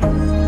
Bye.